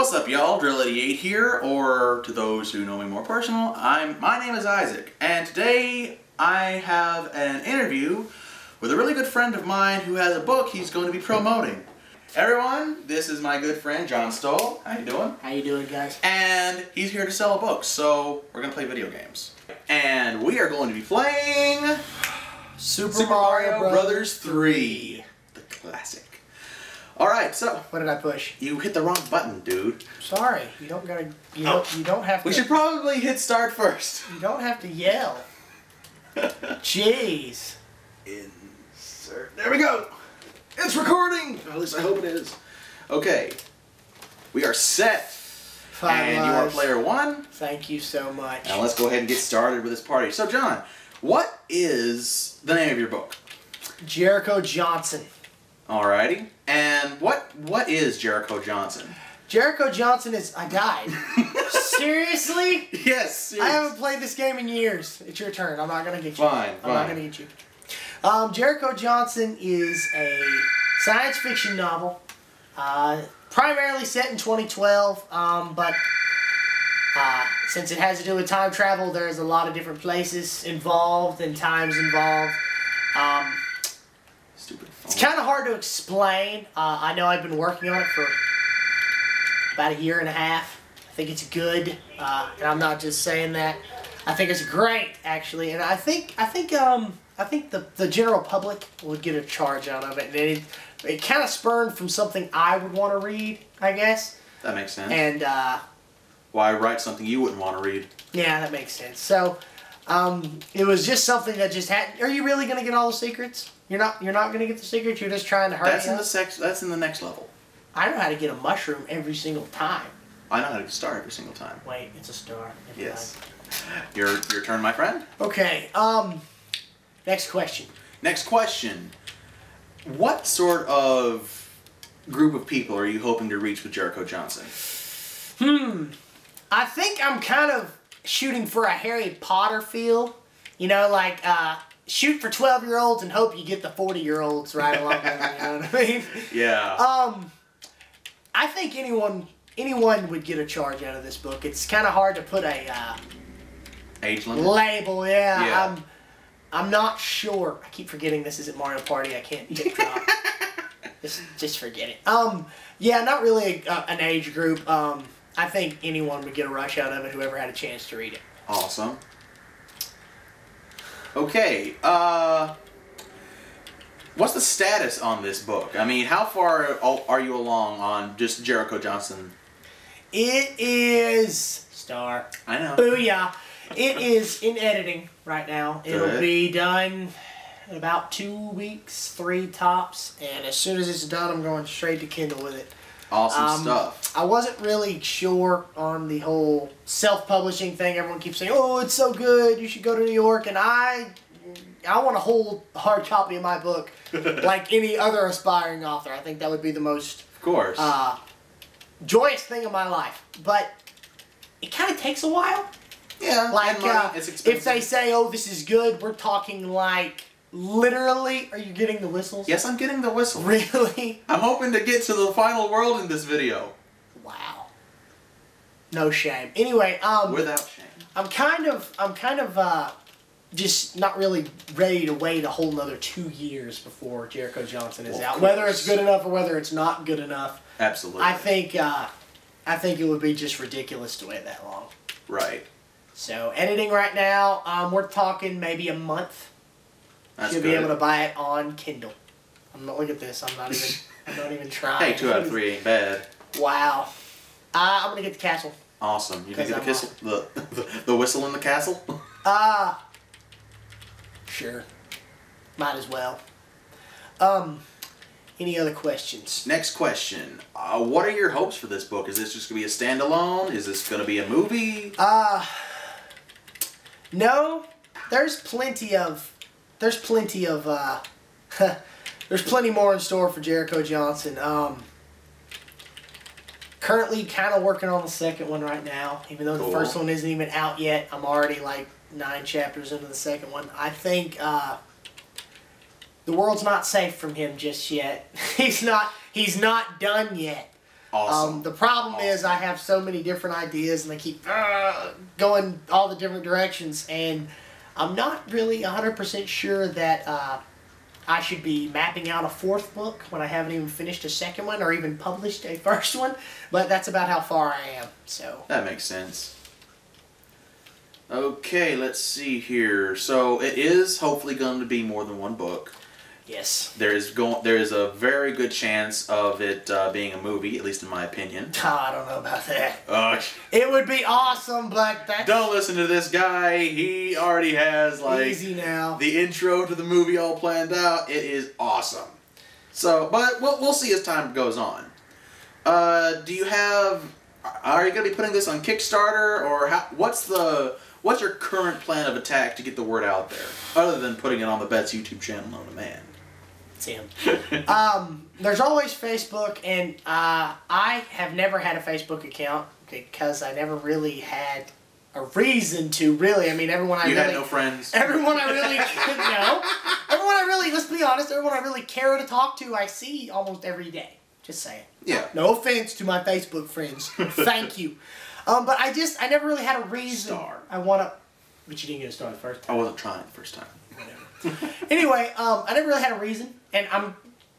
What's up, y'all? Drayle88 here, or to those who know me more personal, I'm my name is Isaac, and today I have an interview with a really good friend of mine who has a book he's going to be promoting. Everyone, this is my good friend John Stowell. How you doing? How you doing, guys? And he's here to sell a book, so we're gonna play video games. And we are going to be playing Super, Super Mario Brothers 3, the classic. All right, so What did I push? you hit the wrong button, dude. Sorry, you don't gotta. You Oh. don't. You don't have to. We should probably hit start first. You don't have to yell. Jeez. Insert. There we go. It's recording. At least I hope it is. Okay. We are set. Five and you are player one. Thank you so much. Now let's go ahead and get started with this party. So, John, what is the name of your book? Jericho Johnson. Alrighty. And what what is Jericho Johnson? Jericho Johnson is. I died. Seriously? Yes. I haven't played this game in years. It's your turn. I'm not gonna get you. Fine, I'm not gonna get you. Um, Jericho Johnson is a science fiction novel, uh, primarily set in 2012. Um, but uh, since it has to do with time travel, there's a lot of different places involved and times involved. Um, Stupid phone. It's kind of hard to explain. Uh, I know I've been working on it for about a year and a half. I think it's good, uh, and I'm not just saying that. I think it's great, actually, and I think I think um I think the the general public would get a charge out of it, and it it kind of spurned from something I would want to read, I guess, that makes sense. and uh, Why write something you wouldn't want to read? yeah, that makes sense. So. Um, it was just something that just had. Are you really gonna get all the secrets? You're not. You're not gonna get the secrets. You're just trying to hurry That's in up? the sex. That's in the next level. I know how to get a mushroom every single time. I know how to start every single time. Wait, it's a star. Never Yes. Your your turn, my friend. Okay. Um. Next question. Next question. What sort of group of people are you hoping to reach with Jericho Johnson? Hmm. I think I'm kind of shooting for a Harry Potter feel. You know, like uh, shoot for 12 year olds and hope you get the 40 year olds right along with them. You know what I mean? Yeah. Um. I think anyone anyone would get a charge out of this book. It's kind of hard to put a uh, Age limit. label. Yeah. Yeah. I'm. I'm not sure. I keep forgetting this isn't Mario Party. I can't hit drop. just, just forget it. Um. Yeah, not really a, uh, an age group. Um. I think anyone would get a rush out of it. Whoever had a chance to read it. Awesome. Okay. Uh. What's the status on this book? I mean, how far are you along on just Jericho Johnson? It is star. I know. Booyah! It is in editing right now. It'll Good. be done in about two weeks, three tops. And as soon as it's done, I'm going straight to Kindle with it. Awesome Um, stuff. I wasn't really sure on the whole self-publishing thing. Everyone keeps saying, "Oh, it's so good. You should go to New York." And I, I want a whole hard copy of my book, like any other aspiring author. I think that would be the most Of course. uh, joyous thing of my life. But it kind of takes a while. yeah. Like uh, it's if they say, "Oh, this is good," we're talking like literally. Are you getting the whistles? Yes, I'm getting the whistle. Really? I'm hoping to get to the final world in this video. Wow. No shame. Anyway, um, Without shame. I'm kind of, I'm kind of, uh, just not really ready to wait a whole another two years before Jericho Johnson is Well, out. Whether it's good enough or whether it's not good enough, Absolutely. I think, uh, I think it would be just ridiculous to wait that long. Right. So editing right now, um, we're talking maybe a month. That's You'll good. be able to buy it on Kindle. I'm not. Look at this. I'm not even. I'm not even trying. Hey, two out of three ain't bad. Wow. Uh, I'm gonna get the castle. Awesome. You 'Cause get the, I'm the, the the whistle in the castle. Uh sure. Might as well. Um, any other questions? Next question. Uh, what are your hopes for this book? Is this just gonna be a standalone? Is this gonna be a movie? Uh, no. There's plenty of. There's plenty of. Uh, there's plenty more in store for Jericho Johnson. Um, currently, kind of working on the second one right now. Even though the first one isn't even out yet, I'm already like nine chapters into the second one. I think uh, the world's not safe from him just yet. he's not. He's not done yet. Awesome. Um, the problem is I have so many different ideas and they keep uh, going all the different directions, and I'm not really 100% sure that uh, I should be mapping out a fourth book when I haven't even finished a second one or even published a first one. But that's about how far I am. So That makes sense. Okay, let's see here. So it is hopefully going to be more than one book. Yes, There is going. There is a very good chance of it uh, being a movie, at least in my opinion. Oh, I don't know about that. Uh, It would be awesome, but that's don't listen to this guy. He already has like easy now. the intro to the movie all planned out. It is awesome. So, but we'll, we'll see as time goes on. Uh, do you have? Are you going to be putting this on Kickstarter or how, what's the what's your current plan of attack to get the word out there, other than putting it on the Bet's YouTube channel on to man? It's him. um, there's always Facebook, and uh, I have never had a Facebook account because I never really had a reason to. Really, I mean, everyone I you really, had no friends. everyone I really know, everyone I really. Let's be honest, everyone I really care to talk to, I see almost every day. Just saying. Yeah. No offense to my Facebook friends. Thank you. Um, but I just I never really had a reason. Star. I want to. But you didn't get a star the first time I wasn't trying the first time. anyway, um, I never really had a reason, and I'm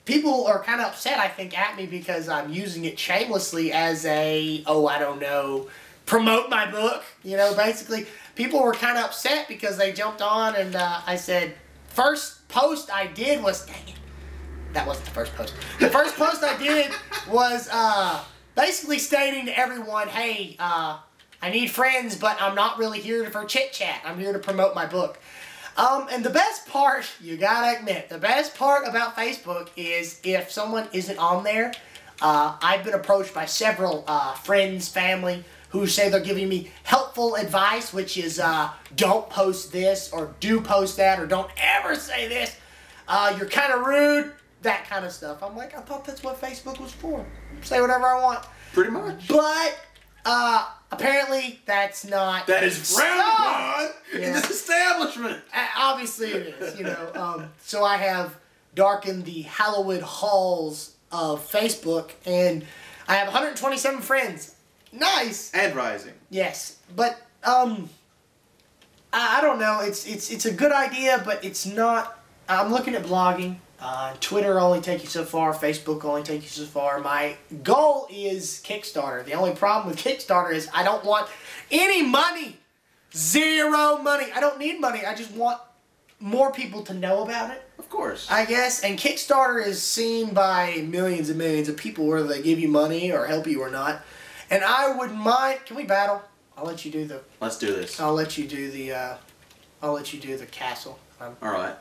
people are kind of upset. I think at me because I'm using it shamelessly as a oh I don't know promote my book. You know, basically people were kind of upset because they jumped on and uh, I said first post I did was dang it, that wasn't the first post. The first post I did was uh, basically stating to everyone, hey. Uh, I need friends, but I'm not really here for chit chat. I'm here to promote my book. Um, and the best part, you gotta admit, the best part about Facebook is if someone isn't on there, uh, I've been approached by several uh, friends, family, who say they're giving me helpful advice, which is uh, don't post this or do post that or don't ever say this. Uh, you're kind of rude, that kind of stuff. I'm like, I thought that's what Facebook was for. Say whatever I want. Pretty much. But uh, apparently that's not. That is frowned upon in this establishment. Obviously it is, you know. Um, so I have darkened the hallowed halls of Facebook, and I have 127 friends. Nice. And rising. Yes, but um, I, I don't know. It's it's it's a good idea, but it's not. I'm looking at blogging. Uh, Twitter only take you so far. Facebook only take you so far. My goal is Kickstarter. The only problem with Kickstarter is I don't want any money. Zero money. I don't need money. I just want more people to know about it. Of course. I guess, and Kickstarter is seen by millions and millions of people, whether they give you money or help you or not. And I wouldn't mind. Can we battle? I'll let you do the. Let's do this. I'll let you do the. Uh, I'll let you do the castle. Um, All right.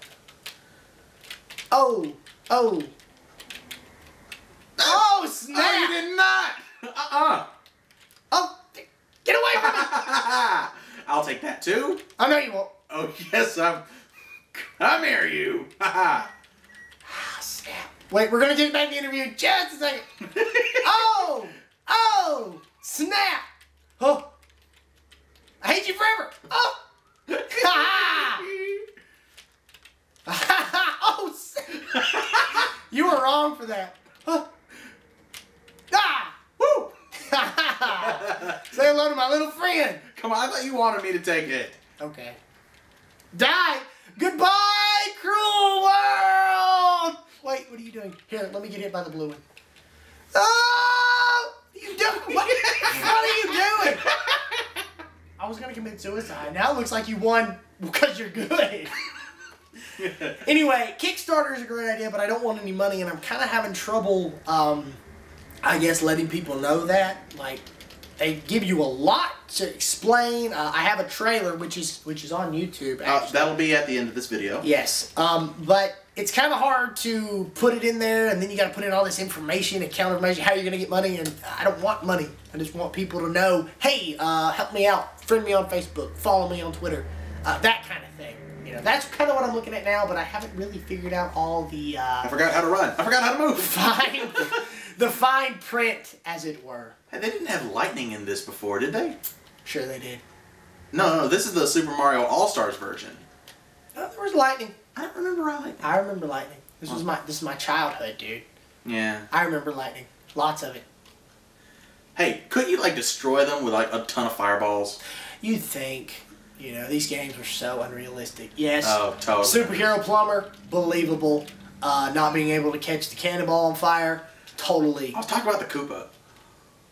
Oh, oh, oh! Snap! Oh, you did not. Uh-uh. Oh, get away from me! I'll take that too. I know you won't. Oh yes, I'm. Come here, you. Ha Ah, snap! Wait, we're gonna get back to the interview in just a second. oh, oh, snap! Oh, I hate you forever. Oh, ha oh, snap. you were wrong for that. Oh. Ah, Woo! say hello to my little friend. Come on, I thought you wanted me to take it. Okay. Die. Goodbye, cruel world. Wait, what are you doing? Here, let me get hit by the blue one. Oh! You do what? what are you doing? I was gonna commit suicide. Now it looks like you won because you're good. anyway, Kickstarter is a great idea, but I don't want any money, and I'm kind of having trouble. Um, I guess letting people know that like they give you a lot to explain. Uh, I have a trailer which is which is on YouTube. Uh, that'll be at the end of this video. Yes, um, but it's kind of hard to put it in there, and then you got to put in all this information and counter information. How you're gonna get money, and I don't want money. I just want people to know, hey, uh, help me out, friend me on Facebook, follow me on Twitter, uh, that kind of thing. You know, that's kind of what I'm looking at now, but I haven't really figured out all the I uh, forgot how to run. I forgot how to move. fine, the fine print, as it were. Hey, they didn't have lightning in this before, did they? Sure, they did. No, no, this is the Super Mario All Stars version. Oh, there was lightning. I don't remember lightning. I remember lightning. This was my this is my childhood, dude. Yeah. I remember lightning. Lots of it. Hey, couldn't you like destroy them with like a ton of fireballs? You'd think, you know, these games were so unrealistic. Yes, Oh, totally. superhero plumber, believable. Uh, not being able to catch the cannonball on fire, totally. I was talking about the Koopa.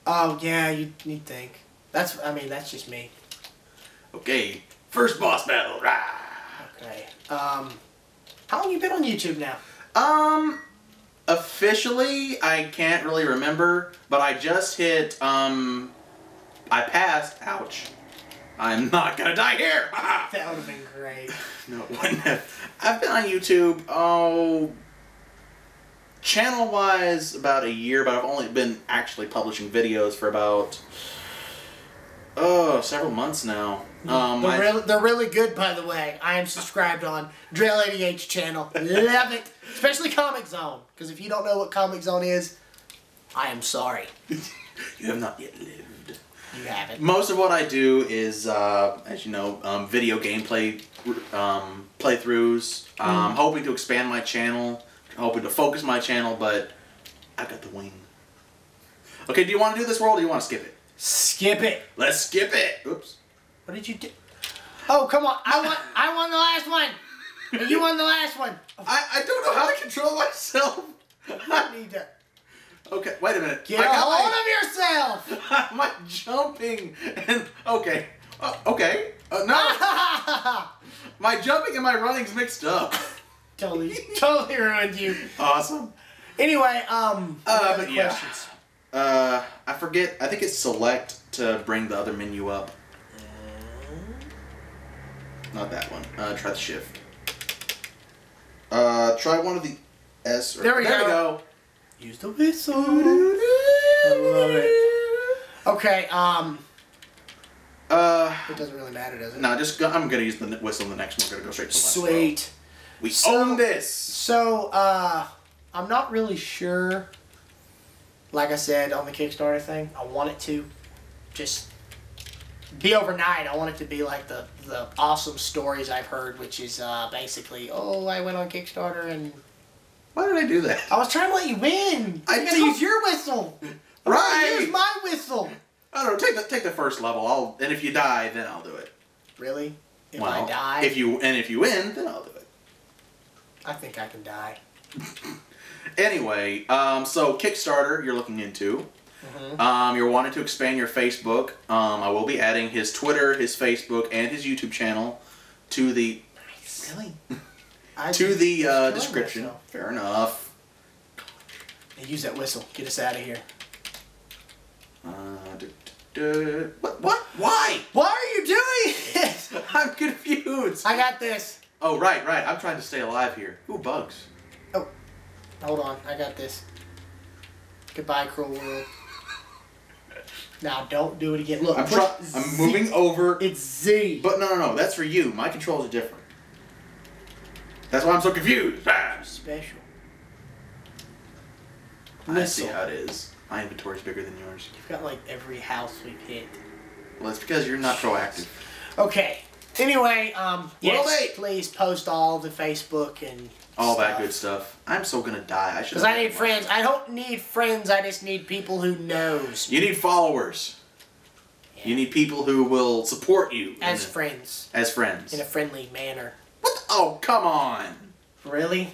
Oh yeah, you you'd think. That's I mean that's just me. Okay, first boss battle. Rah. Okay. Um, how long you been on YouTube now? Um, officially, I can't really remember, but I just hit, um, I passed. Ouch. I'm not gonna die here. That would have been great. no, it wouldn't have. I've been on YouTube, oh, channel wise, about a year, but I've only been actually publishing videos for about, oh, several months now. Um, they're, I- really, they're really good, by the way. I am subscribed on Drayle 88's channel. Love it. Especially Comix Zone. Because if you don't know what Comix Zone is, I am sorry. you have not yet lived. You haven't. Most of what I do is, uh, as you know, um, video gameplay um, playthroughs. Um, Hoping to expand my channel, hoping to focus my channel, but I got the wing. Okay, do you want to do this world or do you want to skip it? Skip it. Let's skip it. Oops. What did you do? Oh, come on. I won, I won the last one. You won the last one. I, I don't know how to control myself. I need to okay, wait a minute. get I a hold my, of yourself. Am my jumping and okay, uh, okay. Uh, no, my jumping and my running's mixed up. totally, totally ruined you. Awesome. Anyway, um, Uh, but yeah. questions? Uh, I forget. I think it's select to bring the other menu up. Not that one. Uh, try the shift. Uh, try one of the S. Or, There we there go. We go. Use the whistle. I love it. Okay, um, Uh, it doesn't really matter, does it? no, just go, I'm gonna use the whistle in the next one. We're gonna go straight to the last row. Sweet. We So- own this. So, uh, I'm not really sure. Like I said on the Kickstarter thing, I want it to just be overnight. I want it to be like the the awesome stories I've heard, which is uh, basically, oh, I went on Kickstarter and Why did I do that? I was trying to let you win. I gotta use your whistle. Right. Use my whistle. I don't know. Take the take the first level. I'll and if you die, then I'll do it. Really? If well, I die, If you and if you win, then I'll do it. I think I can die. Anyway, um, so Kickstarter you're looking into. Mhm. Um, you're wanting to expand your Facebook. Um, I will be adding his Twitter, his Facebook, and his YouTube channel to the Really? I to the uh, description. myself. Fair enough. Hey, Use that whistle. Get us out of here. Uh, duh, duh, duh. What? What? Why? Why are you doing this? I'm confused. I got this. Oh, right, right. I'm trying to stay alive here. Ooh, bugs. Oh. Hold on. I got this. Goodbye, cruel world. Now, don't do it again. Look, I'm I'm moving over. It's Z. But no, no, no. That's for you. My controls are different. That's why I'm so confused. Special. I see how it is. My inventory's bigger than yours. You've got like every house we've hit. Well, it's because you're not proactive. Okay. Anyway, um, yes, Well, please post all the Facebook and All that good stuff. I'm so gonna die. I should. Because I need friends. I don't need friends. I just need people who knows You need followers. You need people who will support you as friends as friends. in a friendly manner. What? The, oh, come on! Really?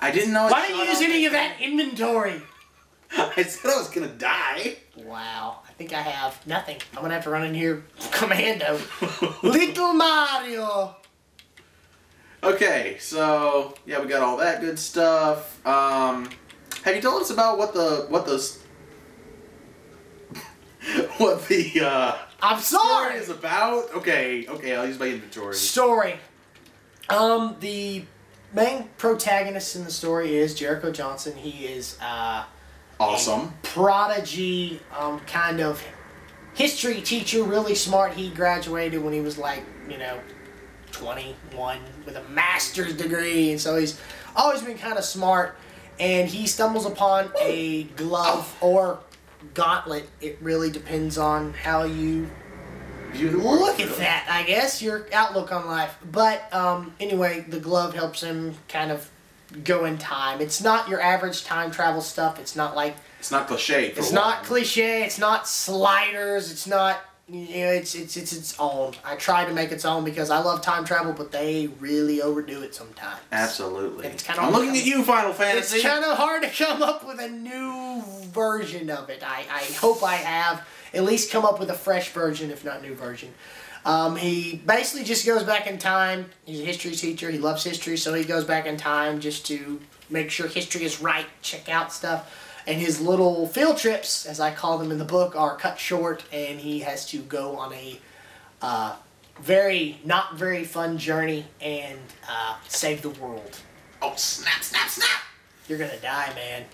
I didn't know. Why didn't you use any of that inventory? I said I was gonna die. Wow. I think I have nothing. I'm gonna have to run in here commando. Little Mario. Okay, so yeah, we got all that good stuff. Um, have you told us about what the what the s- what the uh, I'm story sorry. is about? Okay, okay, I'll use my inventory. Story. Um, the main protagonist in the story is Jericho Johnson. He is uh, Awesome. prodigy, um, kind of history teacher, really smart. He graduated when he was like, you know, 21 with a master's degree, and so he's always been kind of smart. And he stumbles upon a glove or gauntlet. It really depends on how you Look at that, I guess, your outlook on life. But um, anyway, the glove helps him kind of go in time. It's not your average time travel stuff. It's not like It's not cliche. It's not cliche. It's not sliders. It's not. You know, it's it's it's its own. I tried to make its own because I love time travel, but they really overdo it sometimes. Absolutely. It's kinda I'm hard looking at you, Final Fantasy. It's kind of hard to come up with a new version of it. I, I hope I have at least come up with a fresh version, if not new version. Um, he basically just goes back in time. He's a history teacher. He loves history, so he goes back in time just to make sure history is right, check out stuff. And his little field trips, as I call them in the book, are cut short, and he has to go on a uh, very not very fun journey and uh, save the world. oh, snap, snap, snap. You're gonna die, man.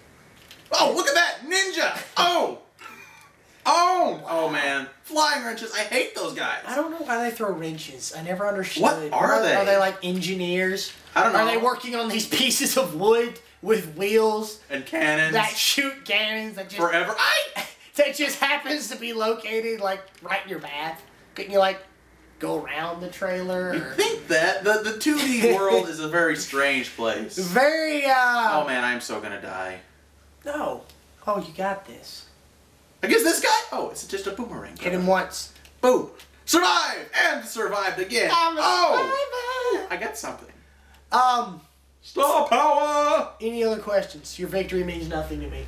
Oh, look at that ninja. Oh. Oh. Oh man. Flying wrenches. I hate those guys. I don't know why they throw wrenches. I never understood. What are they? Are they like engineers? I don't know. Are they working on these pieces of wood with wheels And cannons. that shoot cannons that just forever. I. that just happens to be located like right in your path? Couldn't you like go around the trailer? You Or... think that the the 2D world is a very strange place. Very uh. Oh man, I'm so gonna die. No. Oh, you got this. I guess this guy. Oh, it's just a boomerang. Hit him once. Boom. Survive and survived again. I'm a oh. survivor. I got something. Um. Star power. Any other questions? Your victory means nothing to me.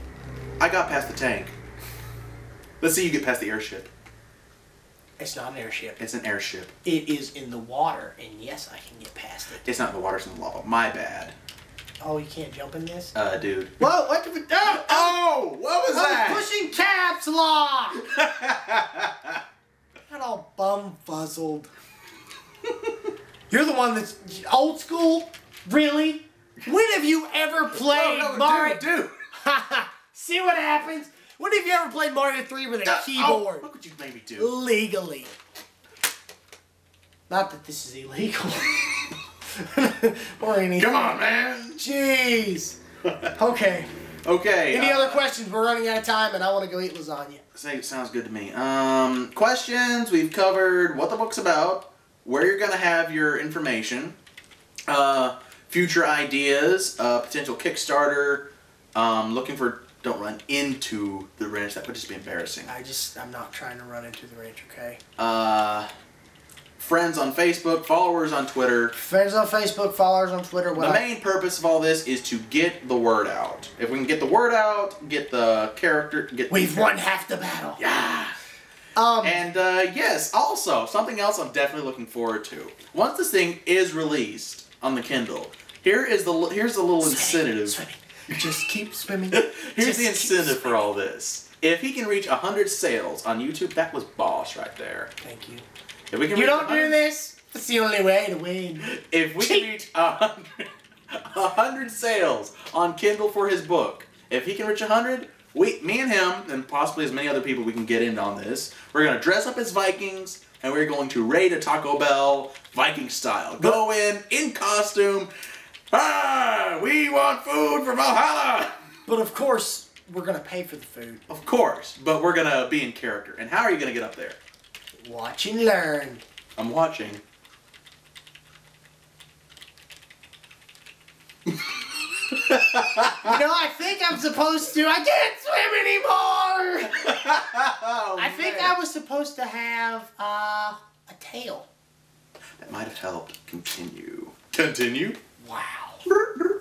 I got past the tank. Let's see you get past the airship. It's not an airship. It's an airship. It is in the water, and yes, I can get past it. It's not in the water, it's in the lava. My bad. Oh, you can't jump in this? Uh, dude. Whoa, what did we do? Oh, what was that? I was pushing caps lock! Got all bum fuzzled. You're the one that's old school? Really? When have you ever played Oh, no, Mario? dude, dude. See what happens? When have you ever played Mario 3 with a Uh, keyboard? Oh, look what you made me do. Legally. Not that this is illegal. or anything. Come on, man. Jeez. Okay. Okay. Any uh, other questions? We're running out of time, and I want to go eat lasagna. Say, sounds good to me. Um, questions. We've covered what the book's about, where you're gonna have your information, uh, future ideas, uh, potential Kickstarter. Um, looking for. Don't run into the ranch. That would just be embarrassing. I just, I'm not trying to run into the ranch. okay? Uh, friends on Facebook, followers on Twitter. Friends on Facebook, followers on Twitter. The I- main purpose of all this is to get the word out. If we can get the word out, get the character, get. We've won half the battle. Yeah. Um, And uh, yes, also something else I'm definitely looking forward to. Once this thing is released on the Kindle, here is the here's the little incentive. Swimming. Just keep swimming. Here's Just the incentive for all this. If he can reach hundred sales on YouTube, that was boss right there. Thank you. If we can you don't do this. That's the only way to win. If we can reach a hundred, a hundred sales on Kindle for his book, if he can reach a hundred, we, me and him, and possibly as many other people we can get in on this, we're gonna dress up as Vikings and we're going to raid a Taco Bell Viking style. Go in in costume. Ah, we want food for Valhalla. But of course, we're gonna pay for the food. Of course, but we're gonna be in character. And how are you gonna get up there? Watch and learn. I'm watching. You know, I think I'm supposed to. I can't swim anymore. oh, I think. I was supposed to have uh, a tail. That might have helped. Continue. Continue. Wow.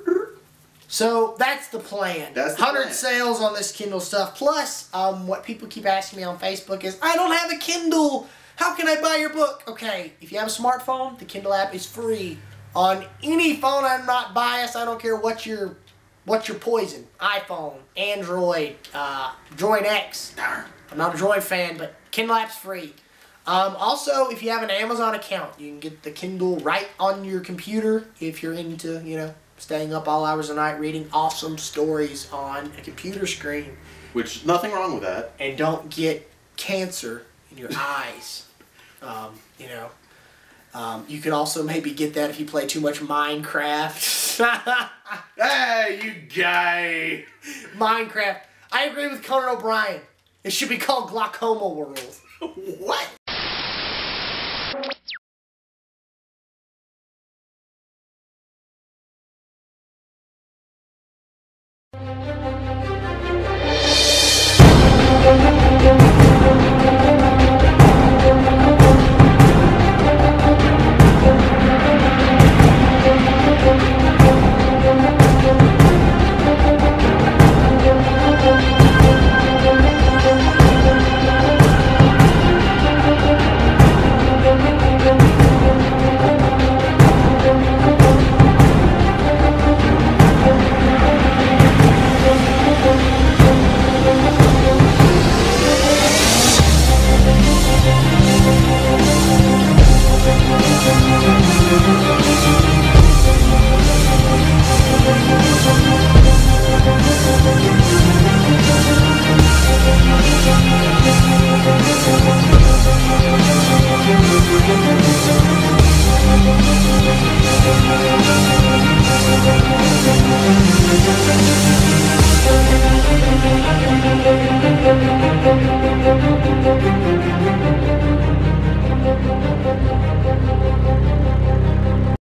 So that's the plan. That's the 100 plan. sales on this Kindle stuff. Plus, um, what people keep asking me on Facebook is, I don't have a Kindle. How can I buy your book? Okay, if you have a smartphone, the Kindle app is free on any phone. I'm not biased. I don't care what your what's your poison. iPhone, Android, uh, Droid X. I'm not a Droid fan, but Kindle app's free. Um, also, if you have an Amazon account, you can get the Kindle right on your computer if you're into, you know, staying up all hours of the night reading awesome stories on a computer screen Which nothing wrong with that. and don't get cancer in your eyes. Um, you know, um, you can also maybe get that if you play too much Minecraft. Hey, you guy! Minecraft. I agree with Conan O'Brien. It should be called Glaucoma World. What?